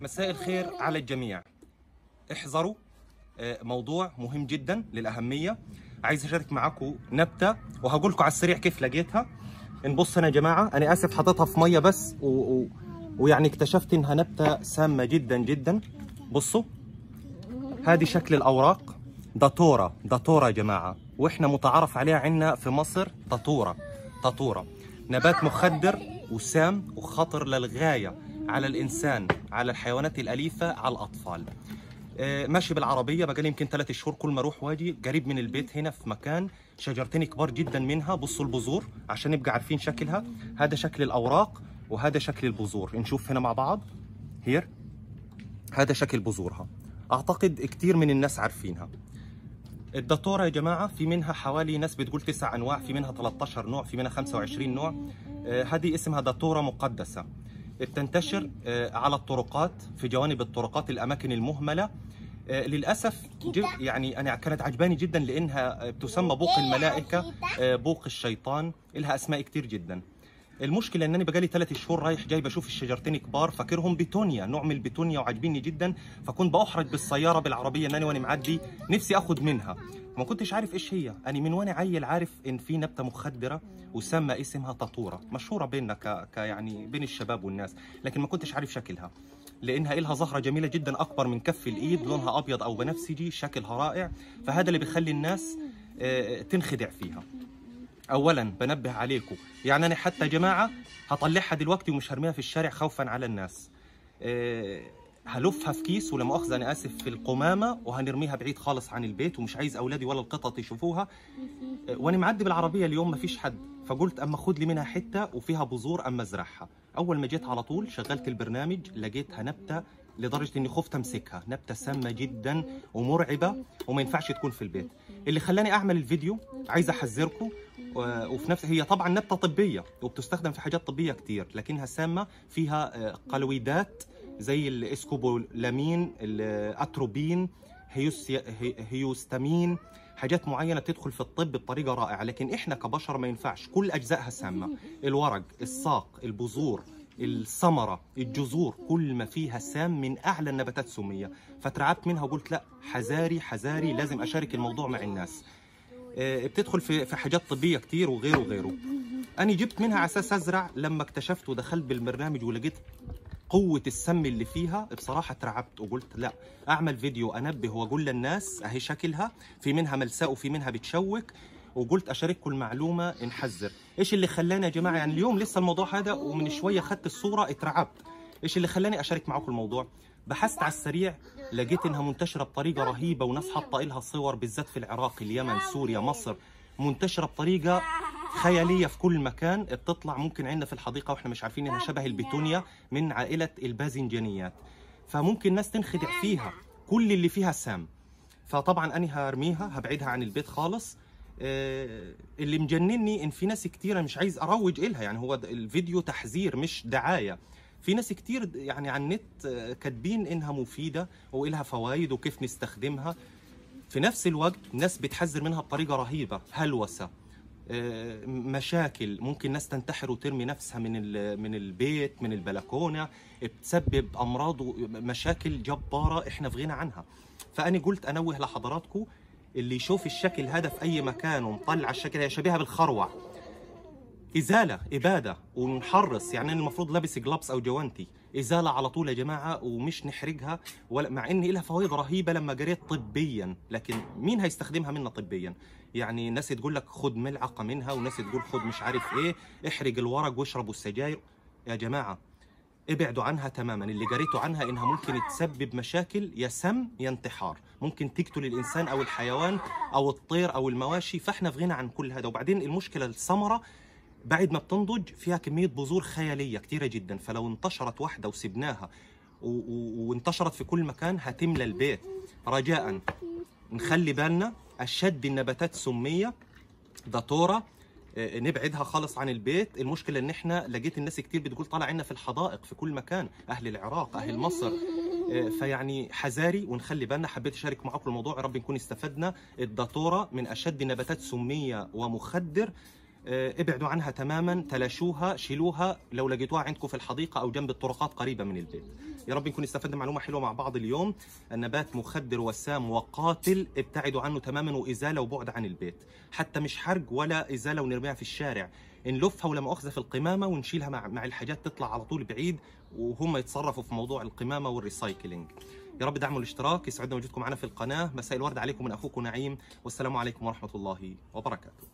مساء الخير على الجميع. احذروا آه، موضوع مهم جدا للأهمية. عايز أشارك معاكم نبتة وهقول لكم على السريع كيف لقيتها. نبص هنا يا جماعة أنا آسف حاططها في مية بس و... و... ويعني اكتشفت إنها نبتة سامة جدا جدا. بصوا هذه شكل الأوراق. داتورة داتورة يا جماعة. وإحنا متعارف عليها عندنا في مصر تطورة تطورة نبات مخدر وسام وخطر للغاية. على الإنسان على الحيوانات الأليفة على الأطفال. آه، ماشي بالعربية بقالي يمكن ثلاث شهور كل ما أروح واجي قريب من البيت هنا في مكان شجرتين كبار جدا منها بصوا البذور عشان نبقى عارفين شكلها. هذا شكل الأوراق وهذا شكل البذور. نشوف هنا مع بعض. هير هذا شكل بذورها. أعتقد كثير من الناس عارفينها. الداتورة يا جماعة في منها حوالي ناس بتقول تسع أنواع في منها 13 نوع في منها 25 نوع. آه، هذه اسمها داتورة مقدسة. بتنتشر آه، على الطرقات في جوانب الطرقات الأماكن المهملة. آه، للأسف ج- يعني أنا كانت عجباني جدا لأنها بتسمى بوق الملائكة آه، بوق الشيطان لها أسماء كتير جدا. المشكلة إنني بقالي ثلاث شهور رايح جاي بشوف الشجرتين كبار فاكرهم بيتونيا نوع من البيتونيا وعاجبيني جدا فكنت بأحرج بالسيارة بالعربية إنني وأنا معدي نفسي اخد منها. ما كنتش عارف إيش هي. أنا من وأنا عيل عارف إن في نبتة مخدرة وسمى اسمها تطورة مشهورة بيننا ك... ك يعني بين الشباب والناس لكن ما كنتش عارف شكلها. لأنها إلها زهرة جميلة جدا أكبر من كف الإيد لونها أبيض أو بنفسجي شكلها رائع فهذا اللي بيخلي الناس آه، تنخدع فيها. اولا بنبه عليكم. يعني أنا حتى جماعة هطلعها دلوقتي ومش هرميها في الشارع خوفا على الناس. أه هلفها في كيس ولا مؤاخذه أنا آسف في القمامة وهنرميها بعيد خالص عن البيت ومش عايز أولادي ولا القطط يشوفوها. أه وأنا معدي بالعربية اليوم ما فيش حد. فقلت أما خد لي منها حتة وفيها بذور أما ازرعها. أول ما جيت على طول شغلت البرنامج لقيتها نبتة لدرجة إني خفت أمسكها. نبتة سامة جدا ومرعبة وما ينفعش تكون في البيت. اللي خلاني أعمل الفيديو عايز أحذركم وفي نفس هي طبعا نبتة طبية وبتستخدم في حاجات طبية كتير لكنها سامة فيها آه، قلويدات زي الإسكوبولامين الأتروبين هيوس هي- هيوستامين حاجات معينة بتدخل في الطب بطريقة رائعة لكن إحنا كبشر ما ينفعش. كل أجزائها سامة. الورق الساق البذور الثمرة الجذور كل ما فيها سام من أعلى النباتات سميه فترعبت منها وقلت لا حذاري حذاري لازم أشارك الموضوع مع الناس. آه، بتدخل في في حاجات طبية كتير وغيره وغيره. أنا جبت منها على أساس أزرع لما اكتشفت ودخلت بالبرنامج ولقيت قوة السم اللي فيها بصراحة ترعبت وقلت لا أعمل فيديو أنبه وأقول للناس أهي شكلها في منها ملساء وفي منها بتشوك وقلت أشارككم المعلومة نحذر إيش اللي خلاني يا جماعة يعني اليوم لسه الموضوع هذا ومن شوية خدت الصورة اترعبت. إيش اللي خلاني أشارك معاكم الموضوع؟ بحثت على السريع لقيت إنها منتشرة بطريقة رهيبة وناس حاطة إلها صور بالذات في العراق اليمن سوريا مصر. منتشرة بطريقة خيالية في كل مكان. بتطلع ممكن عندنا في الحديقة وإحنا مش عارفين إنها شبه البيتونيا من عائلة الباذنجانيات. فممكن ناس تنخدع فيها كل اللي فيها سام. فطبعا أنا هرميها هبعدها عن البيت خالص. آه، اللي مجنني إن في ناس كتيرة مش عايز أروج إلها. يعني هو الفيديو تحذير مش دعاية. في ناس كتير يعني على النت كاتبين إنها مفيدة وإلها فوائد وكيف نستخدمها. في نفس الوقت ناس بتحذر منها بطريقة رهيبة هلوسة آه، مشاكل. ممكن ناس تنتحر وترمي نفسها من من البيت من البلكونة بتسبب أمراض ومشاكل جبارة إحنا في غنى عنها. فأنا قلت أنوه لحضراتكم اللي يشوف الشكل هذا في أي مكان ومطلع الشكل هي شبيهة بالخروع. إزالة إبادة ونحرص يعني أنا المفروض لابس جلابس أو جوانتي. إزالة على طول يا جماعة ومش نحرقها ولا مع ان لها فوائد رهيبة لما قريت طبيا. لكن مين هيستخدمها منا طبيا؟ يعني ناس تقول لك خد ملعقة منها وناس تقول خد مش عارف إيه. احرق الورق واشربوا السجاير. يا جماعة ابعدوا عنها تماما. اللي قريتوا عنها إنها ممكن تسبب مشاكل. يا سم يا انتحار. ممكن تقتل الإنسان أو الحيوان أو الطير أو المواشي. فإحنا في غنى عن كل هذا. وبعدين المشكلة الثمرة بعد ما بتنضج فيها كمية بذور خيالية كثيره جدا. فلو انتشرت واحدة وسبناها وانتشرت في كل مكان هتملى البيت. رجاء. نخلي بالنا أشد النباتات سمية داتورة آه، نبعدها خالص عن البيت. المشكلة إن إحنا لقيت الناس كتير بتقول طالع عنا في الحدائق في كل مكان أهل العراق أهل مصر. آه، فيعني حذاري. ونخلي بالنا حبيت أشارك معاكم الموضوع يا رب نكون استفدنا. الداتورة من أشد النباتات سمية ومخدر. ابعدوا عنها تماما تلاشوها شيلوها لو لقيتوها عندكم في الحديقة أو جنب الطرقات قريبة من البيت. يا رب نكون استفدنا معلومة حلوة مع بعض اليوم. النبات مخدر وسام وقاتل ابتعدوا عنه تماما وإزالة وبعد عن البيت. حتى مش حرق ولا إزالة ونرميها في الشارع. نلفها ولا مؤاخذة في القمامة ونشيلها مع, مع الحاجات تطلع على طول بعيد وهم يتصرفوا في موضوع القمامة والريسايكلينج. يا رب دعموا الاشتراك يسعدنا وجودكم معنا في القناة. مساء الورد عليكم من أخوكم نعيم. والسلام عليكم ورحمة الله وبركاته.